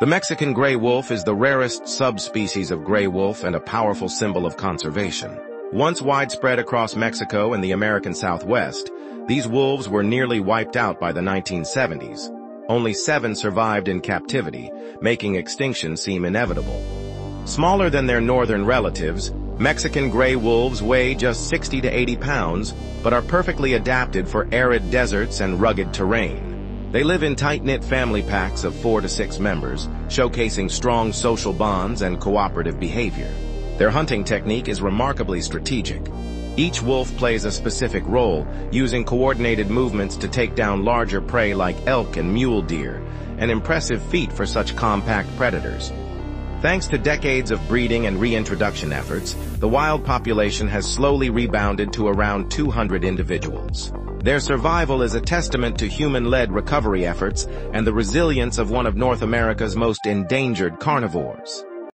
The Mexican gray wolf is the rarest subspecies of gray wolf and a powerful symbol of conservation. Once widespread across Mexico and the American Southwest, these wolves were nearly wiped out by the 1970s. Only seven survived in captivity, making extinction seem inevitable. Smaller than their northern relatives, Mexican gray wolves weigh just 60 to 80 pounds, but are perfectly adapted for arid deserts and rugged terrain. They live in tight-knit family packs of four to six members, showcasing strong social bonds and cooperative behavior. Their hunting technique is remarkably strategic. Each wolf plays a specific role, using coordinated movements to take down larger prey like elk and mule deer, an impressive feat for such compact predators. Thanks to decades of breeding and reintroduction efforts, the wild population has slowly rebounded to around 200 individuals. Their survival is a testament to human-led recovery efforts and the resilience of one of North America's most endangered carnivores.